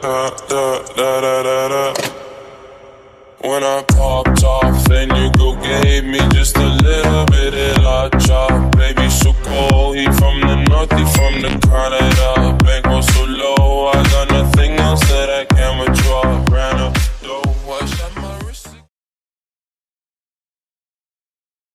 Uh, uh, when I popped off, then you go gave me just a little bit of la chop. Baby, so cold, he from the north, he from the Canada.